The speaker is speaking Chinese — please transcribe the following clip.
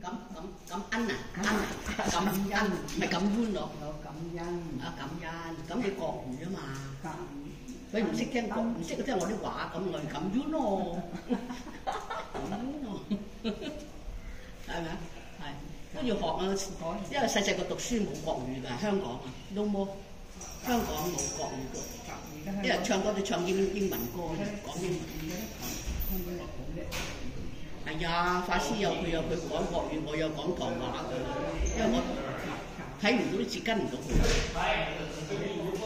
感感感恩啊，恩啊，感恩，唔係感恩咯。有感恩，啊感恩，咁你國語啊嘛，感佢唔識聽國，唔識聽我啲話，咁我哋感恩咯，感恩咯，係咪啊？係都要學啊，因為細細個讀書冇國語㗎，香港啊，no more，香港冇國語㗎，而家香因為唱歌都唱英英文歌，講英文。呀，法師有佢有佢講國語，我有講唐話㗎，因為我睇唔到字，跟唔到佢。